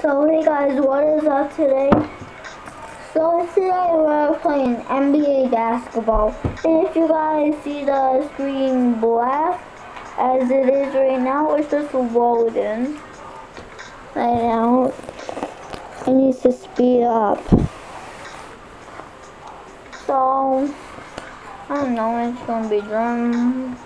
So hey guys, what is up today? So today we're playing NBA basketball. And if you guys see the screen black as it is right now, it's just loading. Right now. It needs to speed up. So I don't know, it's gonna be drum.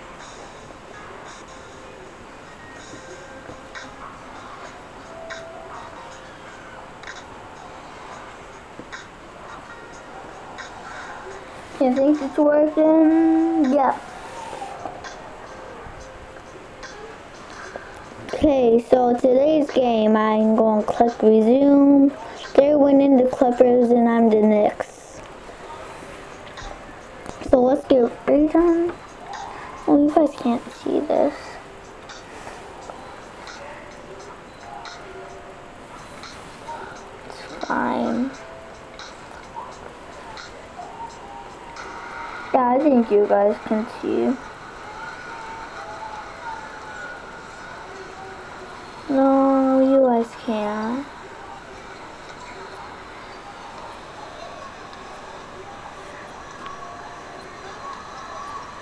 Think it's working? Yeah. Okay, so today's game, I'm going to click resume. They're winning the Clippers and I'm the Knicks. So let's get right on. Oh, you guys can't see this. It's fine. Think you guys can see. No, you guys can't.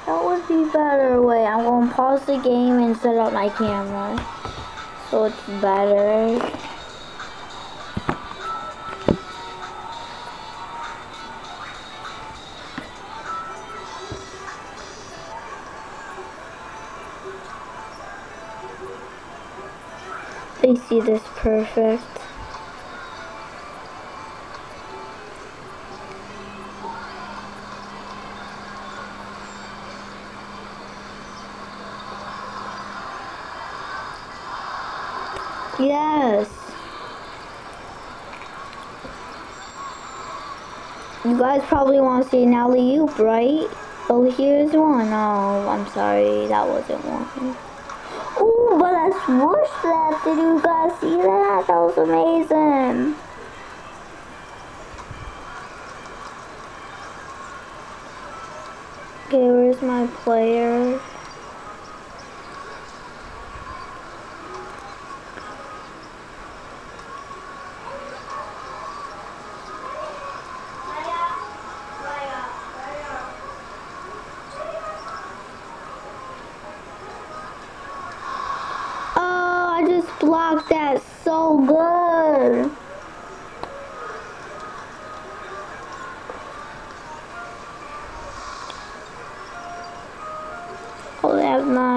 That would be better way. I'm going to pause the game and set up my camera. So it's better. They see this perfect. Yes. You guys probably want to see an alley oop, right? Oh, here's one. Oh, I'm sorry, that wasn't one. But that. Did you guys see that? That was amazing. Okay, where's my player?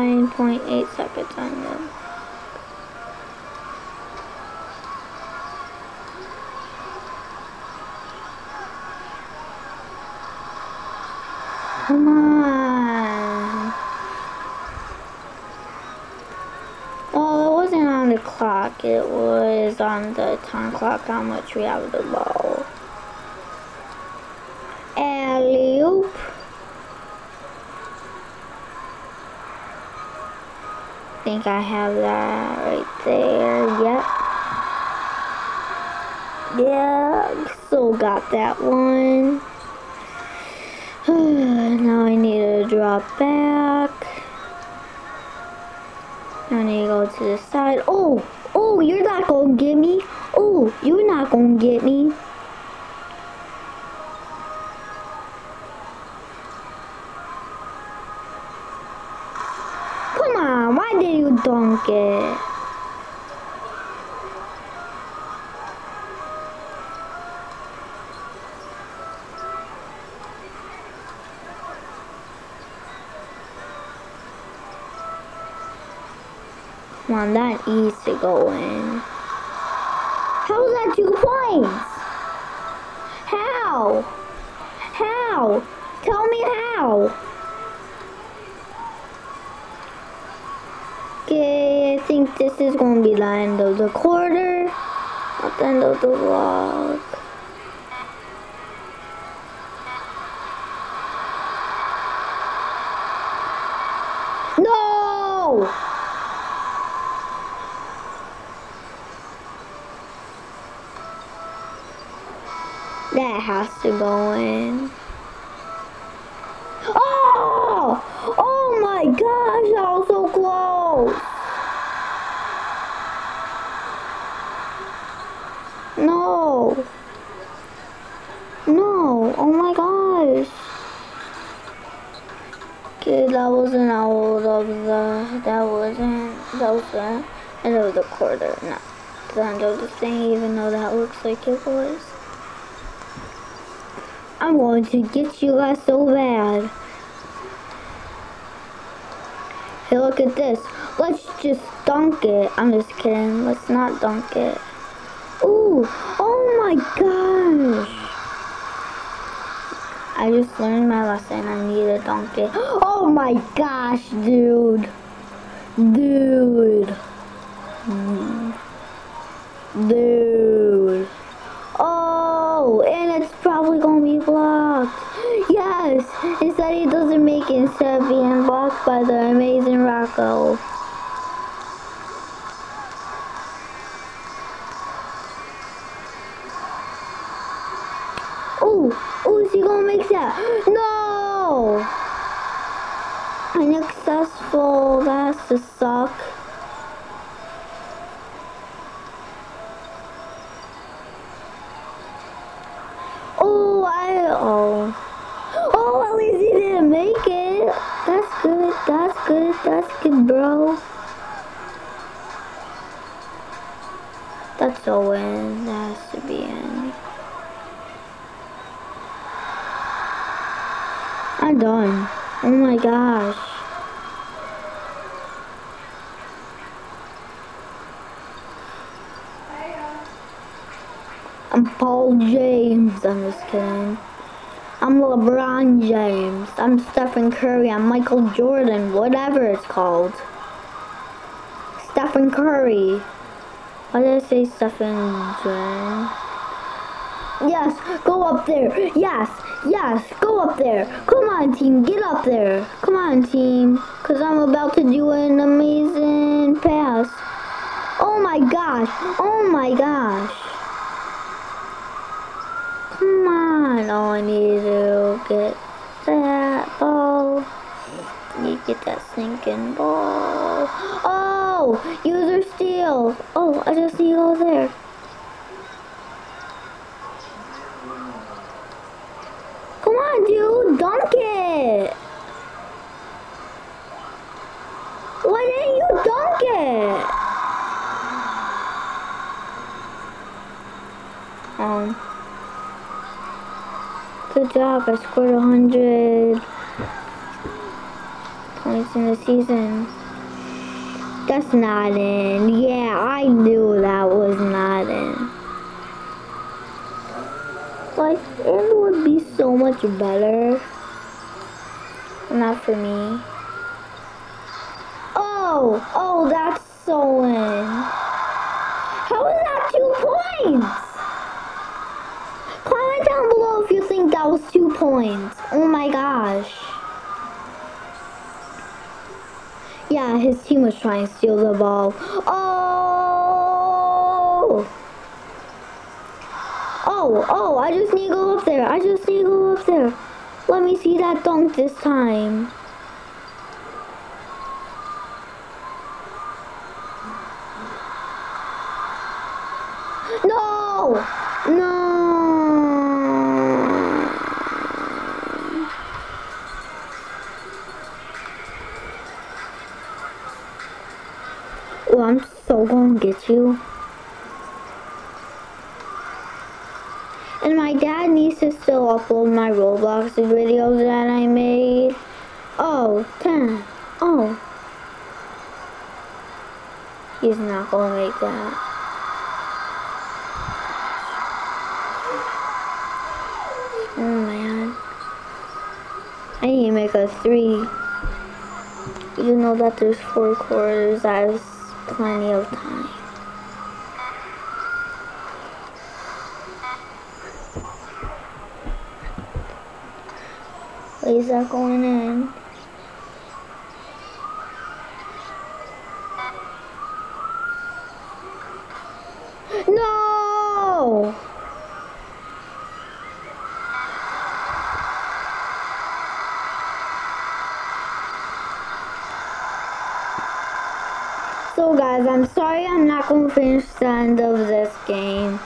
9.8 seconds on them. Come on. Oh, it wasn't on the clock. It was on the time clock how much we have the ball. Think I have that right there. Yep. Yeah, still got that one. now I need to drop back. I need to go to the side. Oh, oh, you're not gonna get me. Oh, you're not gonna get me. It? Come on, that to go in. How's that two points? Okay, I think this is gonna be the end of the quarter. Not the end of the vlog. No! That has to go in. Oh! Oh my gosh, that was so close! No. No. Oh my gosh. Okay, that wasn't all of the, that wasn't, that was the end of the quarter, not the end of the thing, even though that looks like it was. I'm going to get you guys so bad. Hey, look at this. Let's just dunk it. I'm just kidding. Let's not dunk it. Ooh, oh my gosh. I just learned my lesson. I need a donkey. Oh my gosh, dude. Dude. Oh, oh, is he gonna make that? No! Unsuccessful, that's a suck. Oh, I, oh. Oh, at least he didn't make it. That's good, that's good, that's good, bro. That's a win. That has to be in. I'm done. Oh my gosh. I'm Paul James. I'm just kidding. I'm LeBron James. I'm Stephen Curry. I'm Michael Jordan. Whatever it's called. Stephen Curry. Why did I say Stephen Jordan? Yes, go up there. Yes, yes, go up there. Come on, team, get up there. Come on, team. Because I'm about to do an amazing pass. Oh my gosh. Oh my gosh. Come on. Oh, I need to get that ball. You get that sinking ball. Oh, user steal. Oh, I just need to go there. Come on, dude, dunk it. Why didn't you dunk it? Um. Good job. I scored a hundred points in the season. That's not in. Yeah, I knew that was not in. Like, it would be so much better. Not for me. Oh, oh, that's so in. How is that two points? Think that was two points. Oh my gosh. Yeah, his team was trying to steal the ball. Oh! Oh, oh, I just need to go up there. I just need to go up there. Let me see that dunk this time. No! No! Oh, I'm so gonna get you. And my dad needs to still upload my Roblox videos that I made. Oh, 10. Oh. He's not gonna make that. Oh man. I need to make a three. You know that there's four quarters, that is plenty of time. That going in? No! So guys, I'm sorry I'm not going to finish the end of this game.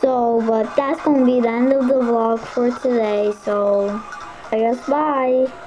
So, but that's gonna be the end of the vlog for today. So, I guess bye.